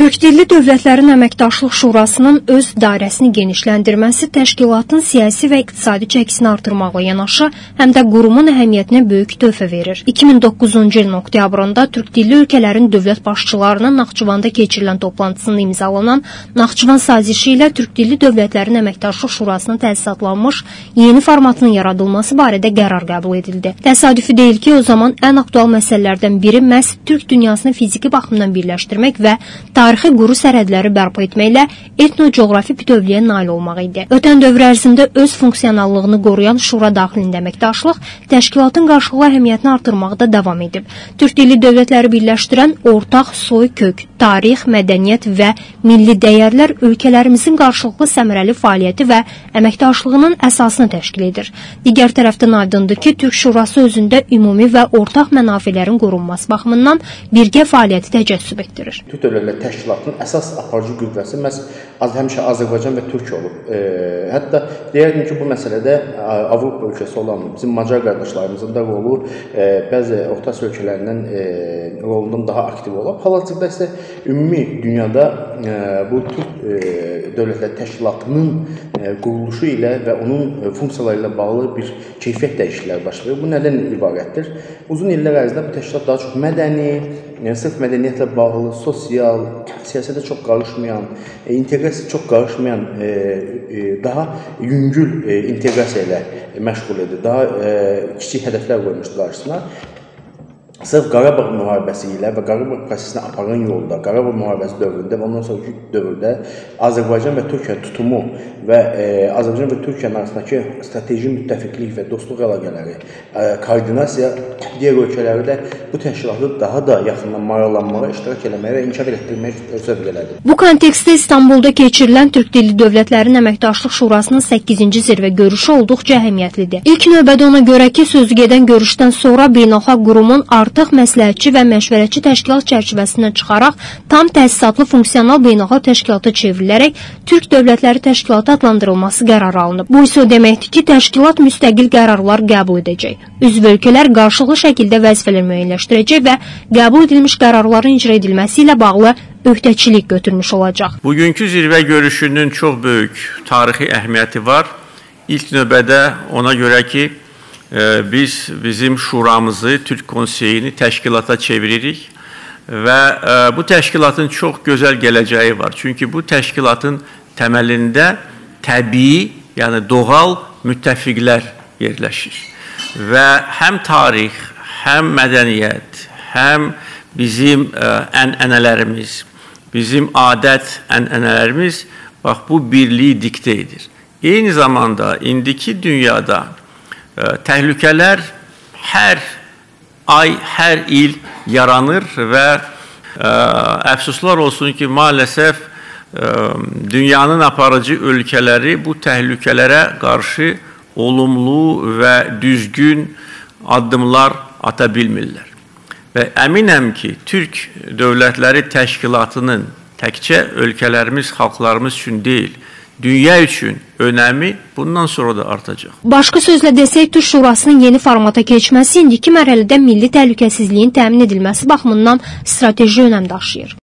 Türk dilli dövlətlərin əməkdaşlıq şurasının öz dairəsini genişləndirməsi təşkilatın siyasi və iqtisadi çəkisini artırmaqla yanaşı, həm də qurumun əhəmiyyətinə böyük töhfə verir. 2009-cu ilin oktyabrında Türk dilli ölkələrin dövlət başçılarının Naxçıvanda keçirilən toplantısında imzalanan Naxçıvan sazişi ilə Türk dilli dövlətlərin əməkdaşlıq şurasının təsisatlanmış yeni formatının yaradılması barədə qərar qəbul edildi. Təsadüfi deyil ki, o zaman ən aktual məsələlərdən biri məhz Türk dünyasını fiziki baxımdan birləşdirmək və tarix tarixi quru sərhədləri bərpa etməklə etno-coğrafi bütövlüyə nail olmaq idi. Ötən dövr ərzində öz funksionallığını qoruyan şura daxilində əməkdaşlıq təşkilatın qarşılıqlı əhəmiyyətini artırmaqda davam edib. Türk dilli dövlətləri birləşdirən ortaq soy kök, tarix, mədəniyyət və milli dəyərlər ölkələrimizin qarşılıqlı səmərəli fəaliyyəti və əməkdaşlığının əsasını təşkil edir. Digər tərəfdən aydındır ki, Türk Şurası özündə ümumi və ortaq mənafələrin qorunması baxımından birgə fəaliyyəti təcəssüb etdirir. Türk dövlətləri təşkilatının əsas aparıcı qüvvəsi məhz az həmişə Azərbaycan və Türkiyə olub. E, hətta deyərdim ki, bu məsələdə Avropa ölkəsi olan bizim Macar qardaşlarımızın da rolu e, bəzi Orta ölkələrindən e, rolundan daha aktiv olub. Hal-hazırda isə ümumi dünyada e, bu Türk e, dövlətləri təşkilatının e, quruluşu ilə və onun funksiyaları ilə bağlı bir keyfiyyət dəyişiklikləri baş verir. Bu nədən ibarətdir? Uzun illər ərzində bu təşkilat daha çox mədəni, yəni sırf mədəniyyətlə bağlı, sosial, siyasətə çox qarışmayan, e, inteqrasiya çox qarışmayan, e, e, daha yüngül inteqrasiya ilə məşğul edir. Daha kiçik hədəflər qoymuşdu qarşısına Sırf Qarabağ müharibəsi ilə və Qarabağ prosesinə aparan yolda, Qarabağ müharibəsi dövründə və ondan sonraki dövrdə Azərbaycan və Türkiyə tutumu və e, Azərbaycan və Türkiyənin arasındakı strateji müttəfiqlik və dostluq əlaqələri, e, koordinasiya digər ölkələri də bu təşkilatı daha da yaxından maraqlanmağa, iştirak eləməyə və inkişaf etdirməyə səbəb elədi. Bu kontekstdə İstanbulda keçirilən Türk dilli dövlətlərin əməkdaşlıq şurasının 8-ci zirvə görüşü olduqca əhəmiyyətlidir. İlk növbədə ona görə ki, sözü gedən görüşdən sonra beynəlxalq qurumun artıq artıq məsləhətçi və məşvərətçi təşkilat çərçivəsindən çıxaraq tam təsisatlı funksional beynəlxalq təşkilata çevrilərək Türk Dövlətləri Təşkilatı adlandırılması qərarı alınıb. Bu isə o deməkdir ki, təşkilat müstəqil qərarlar qəbul edəcək. Üzv ölkələr qarşılıqlı şəkildə vəzifələr müəyyənləşdirəcək və qəbul edilmiş qərarların icra edilməsi ilə bağlı öhdəçilik götürmüş olacaq. Bugünkü zirvə görüşünün çox böyük tarixi əhəmiyyəti var. İlk növbədə ona görə ki, biz bizim şuramızı, Türk Konseyini təşkilata çeviririk və bu təşkilatın çox gözəl gələcəyi var. Çünki bu təşkilatın təməlində təbii, yəni doğal müttəfiqlər yerləşir. Və həm tarix, həm mədəniyyət, həm bizim ənənələrimiz, bizim adət ənənələrimiz bax bu birliyi diktə edir. Eyni zamanda indiki dünyada təhlükələr hər ay, hər il yaranır və ə, əfsuslar olsun ki, maalesef ə, dünyanın aparıcı ölkələri bu təhlükələrə qarşı olumlu və düzgün addımlar ata bilmirlər. Və əminəm ki, Türk Dövlətləri Təşkilatının təkcə ölkələrimiz, xalqlarımız üçün deyil, dünya üçün önəmi bundan sonra da artacaq. Başqa sözlə desək, Türk Şurasının yeni formata keçməsi indiki mərhələdə milli təhlükəsizliyin təmin edilməsi baxımından strateji önəm daşıyır.